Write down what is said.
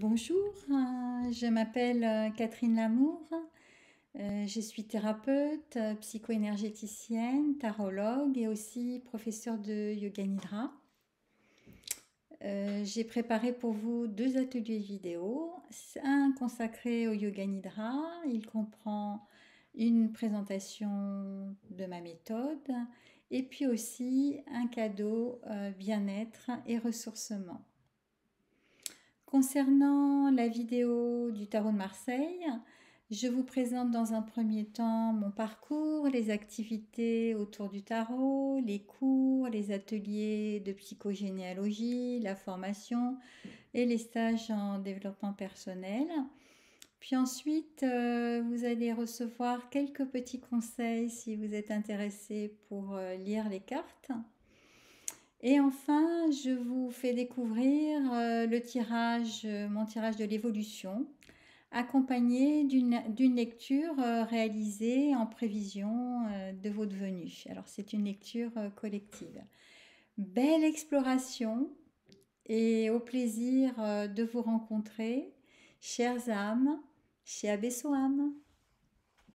Bonjour, euh, je m'appelle euh, Catherine Lamour. Euh, je suis thérapeute, psycho-énergéticienne, tarologue et aussi professeure de yoga nidra. J'ai préparé pour vous deux ateliers vidéo, un consacré au yoga nidra. Il comprend une présentation de ma méthode et puis aussi un cadeau bien-être et ressourcement. Concernant la vidéo du tarot de Marseille, je vous présente dans un premier temps mon parcours, les activités autour du tarot, les cours, les ateliers de psychogénéalogie, la formation et les stages en développement personnel. Puis ensuite, euh, vous allez recevoir quelques petits conseils si vous êtes intéressé pour euh, lire les cartes. Et enfin, je vous fais découvrir euh, le tirage, euh, mon tirage de l'évolution, accompagné d'une lecture euh, réalisée en prévision de votre venue. Alors, c'est une lecture collective. Belle exploration et au plaisir de vous rencontrer, chères âmes, chez Abessoam.